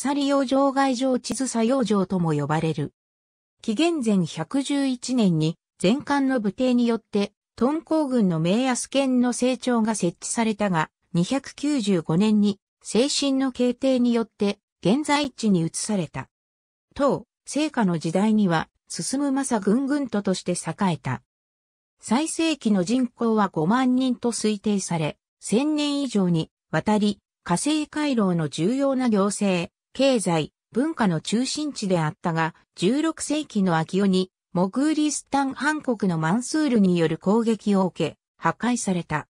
鎖養生外城地図作養生とも呼ばれる。紀元前111年に前漢の武帝によって敦煌軍の名安県の成長が設置されたが、295年に精神の形定によって現在地に移された。当、聖火の時代には、進む正軍軍都として栄えた。最盛期の人口は5万人と推定され、1000年以上にわたり、火星回廊の重要な行政、経済、文化の中心地であったが、16世紀の秋代に、モグーリスタン半国のマンスールによる攻撃を受け、破壊された。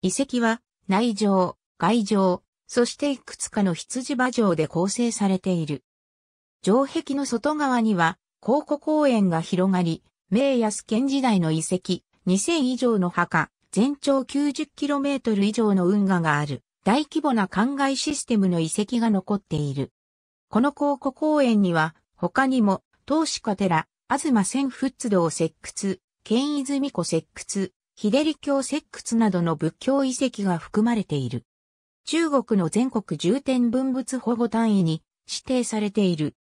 遺跡は、内城、外城、そしていくつかの羊馬城で構成されている。城壁の外側には、考古公園が広がり、明安県時代の遺跡、2000以上の墓、全長 90km 以上の運河がある、大規模な灌漑システムの遺跡が残っている。この考古公園には、他にも、東鹿寺、東千仏道石窟、剣泉湖石窟、日照教石窟などの仏教遺跡が含まれている。中国の全国重点文物保護単位に指定されている。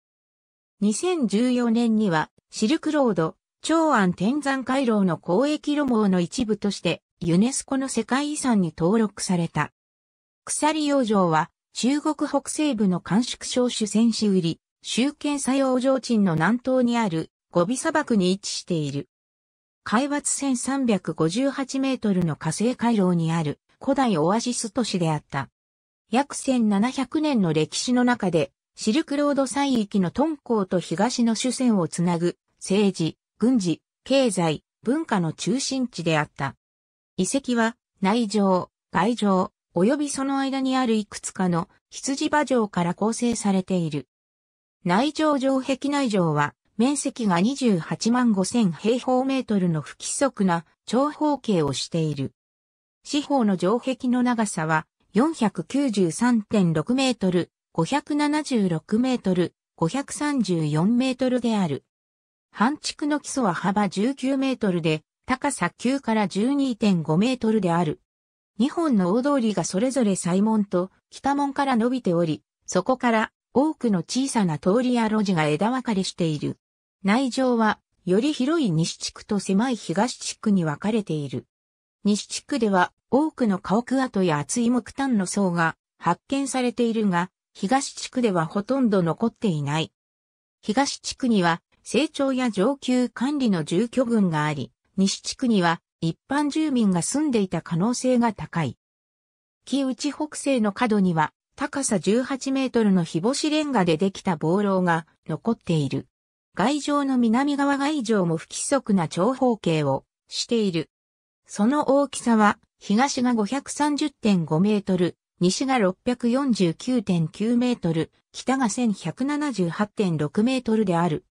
2014年にはシルクロード、長安天山回廊の交易路網の一部としてユネスコの世界遺産に登録された。鎖養生は中国北西部の甘粛省主戦士売り、周県作用上鎮の南東にあるゴビ砂漠に位置している。海抜1358メートルの火星回廊にある古代オアシス都市であった。約1700年の歴史の中で、シルクロード西域の敦煌と東の主戦をつなぐ政治、軍事、経済、文化の中心地であった。遺跡は内城、外城、及びその間にあるいくつかの羊馬城から構成されている。内城城壁内城は面積が28万5千平方メートルの不規則な長方形をしている。四方の城壁の長さは493.6メートル、576メートル、534メートルである。半築の基礎は幅19メートルで、高さ9から12.5メートルである。2本の大通りがそれぞれ西門と北門から伸びており、そこから多くの小さな通りや路地が枝分かれしている。内城は、より広い西地区と狭い東地区に分かれている。西地区では多くの家屋跡や厚い木炭の層が発見されているが、東地区ではほとんど残っていない。東地区には成長や上級管理の住居群があり、西地区には一般住民が住んでいた可能性が高い。木内北西の角には高さ18メートルの日干しレンガでできた防楼が残っている。外城の南側外城も不規則な長方形をしている。その大きさは、東が530.5メートル、西が649.9メートル、北が1178.6メートルである。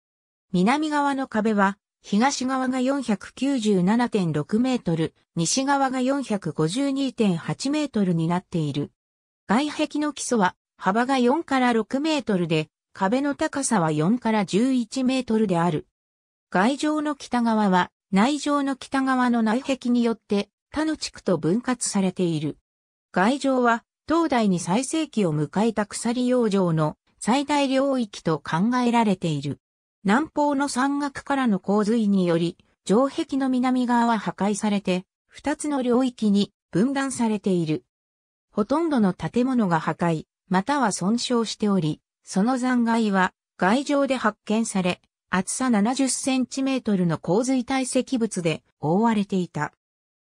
南側の壁は、東側が497.6メートル、西側が452.8メートルになっている。外壁の基礎は、幅が4から6メートルで、壁の高さは4から11メートルである。外城の北側は、内城の北側の内壁によって他の地区と分割されている。外城は東大に最盛期を迎えた鎖養生の最大領域と考えられている。南方の山岳からの洪水により、城壁の南側は破壊されて、二つの領域に分断されている。ほとんどの建物が破壊、または損傷しており、その残骸は外城で発見され、厚さ70センチメートルの洪水堆積物で覆われていた。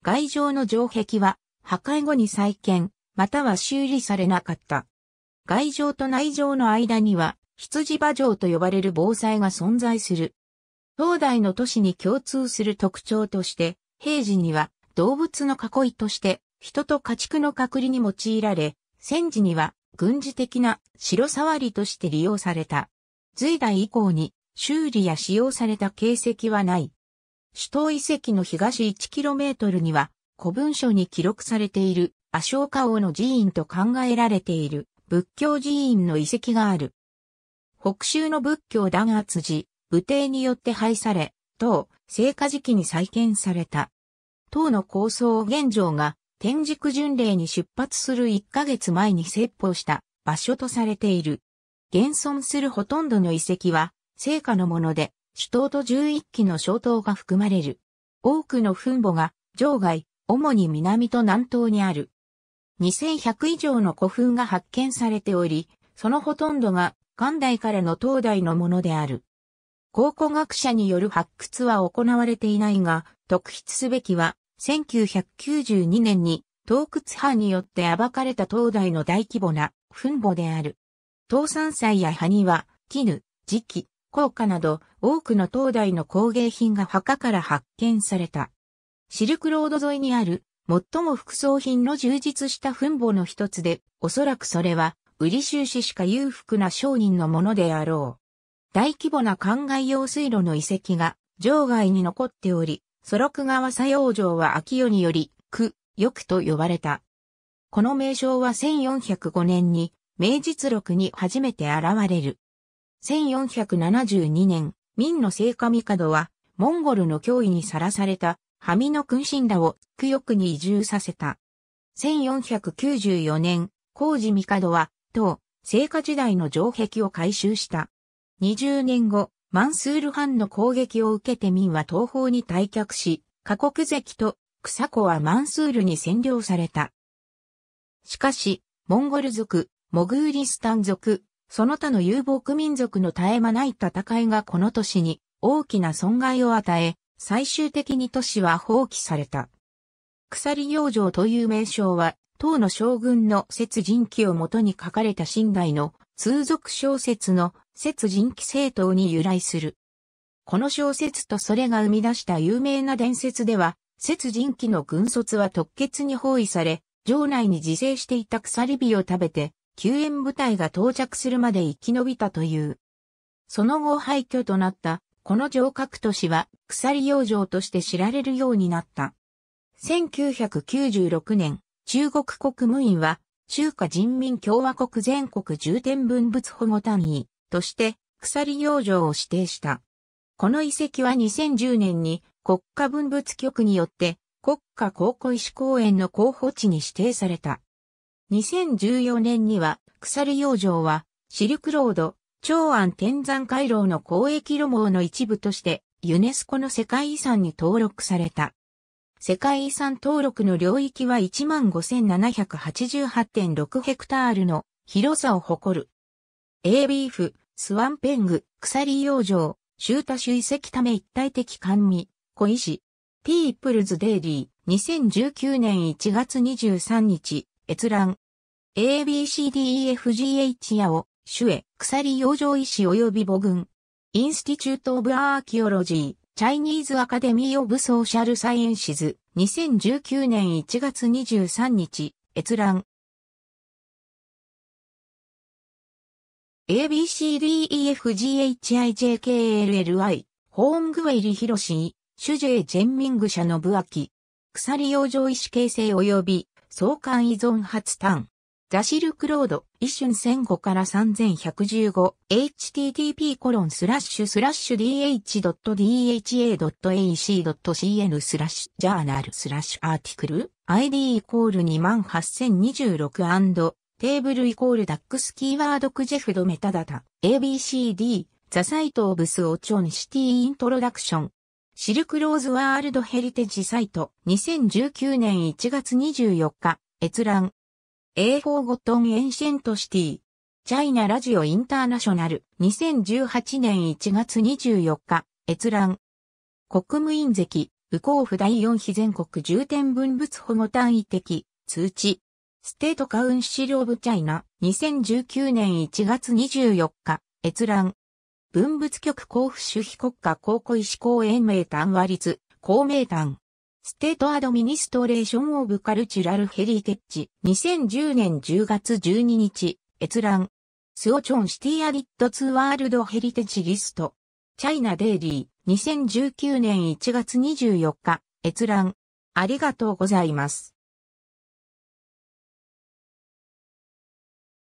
外上の城壁は破壊後に再建、または修理されなかった。外城と内城の間には羊馬城と呼ばれる防災が存在する。東大の都市に共通する特徴として、平時には動物の囲いとして人と家畜の隔離に用いられ、戦時には軍事的な城触りとして利用された。隋代以降に修理や使用された形跡はない。首都遺跡の東 1km には古文書に記録されているアショーカ王の寺院と考えられている仏教寺院の遺跡がある。北州の仏教弾圧時、武帝によって廃され、当、聖火時期に再建された。当の構想現状が天竺巡礼に出発する1ヶ月前に説法した場所とされている。現存するほとんどの遺跡は、聖火のもので、首頭と11基の小塔が含まれる。多くの墳墓が、場外、主に南と南東にある。2100以上の古墳が発見されており、そのほとんどが、元代からの東大のものである。考古学者による発掘は行われていないが、特筆すべきは、1992年に、洞窟派によって暴かれた東大の大規模な墳墓である。東山祭や埴輪、絹、磁器、硬貨など多くの東大の工芸品が墓から発見された。シルクロード沿いにある最も副葬品の充実した墳墓の一つで、おそらくそれは売り収支しか裕福な商人のものであろう。大規模な灌漑用水路の遺跡が場外に残っており、ソロク川作用城は秋代により、区、よくと呼ばれた。この名称は1405年に明実録に初めて現れる。1472年、明の聖火帝は、モンゴルの脅威にさらされた、ハミの君臣らを、区翼に移住させた。1494年、工事帝は、当、聖火時代の城壁を改修した。20年後、マンスール藩の攻撃を受けて民は東方に退却し、過国関と草子はマンスールに占領された。しかし、モンゴル族、モグーリスタン族、その他の遊牧民族の絶え間ない戦いがこの都市に大きな損害を与え、最終的に都市は放棄された。鎖養生という名称は、唐の将軍の説人記をもとに書かれた寝台の通俗小説の説人記政党に由来する。この小説とそれが生み出した有名な伝説では、説人記の軍卒は特決に包囲され、城内に自生していた鎖火を食べて、救援部隊が到着するまで生き延びたという。その後廃墟となったこの城郭都市は鎖養生として知られるようになった。1996年、中国国務院は中華人民共和国全国重点文物保護単位として鎖養生を指定した。この遺跡は2010年に国家文物局によって国家高古石公園の候補地に指定された。2014年には、鎖養生は、シルクロード、長安天山回廊の交易路網の一部として、ユネスコの世界遺産に登録された。世界遺産登録の領域は15,788.6ヘクタールの広さを誇る。エービーフ、スワンペング、鎖養生、シュータ種遺跡ため一体的甘味、小石。ピープルズデイリー、2019年1月23日、閲覧。ABCDEFGH やを、主へ、鎖養生石及び母群。インスティチュート・オブ・アーキオロジー、チャイニーズ・アカデミー・オブ・ソーシャル・サイエンシズ、2019年1月23日、閲覧。ABCDEFGHIJKLLI、ホームグウェイリ・ヒロシー、シュジェイ・ジェンミング社の部秋。鎖養生石形成及び相関依存発端。ザシルクロード、一瞬1005から3115、http コロンスラッシュスラッシュ dh.dha.ac.cn スラッシュ。ジャーナルスラッシュ。アーティクル。ID イコール28026テーブルイコールダックスキーワードクジェフドメタダタ。ABCD ザサイトオブスオチョンシティイントロダクション。シルクローズワールドヘリテージサイト、2019年1月24日、閲覧。A4 ゴトンエンシェントシティ。チャイナラジオインターナショナル、2018年1月24日、閲覧。国務院関、右甲府第4非全国重点文物保護単位的、通知。ステートカウンシルオブチャイナ、2019年1月24日、閲覧。文物局甲府主非国家高古石公園名単和立、公名単。ステートアドミニストレーションオブカルチュラルヘリテッジ、2010年10月12日、閲覧。スオチョンシティアリットツーワールドヘリテッジリスト。チャイナデイリー、2019年1月24日、閲覧。ありがとうございます。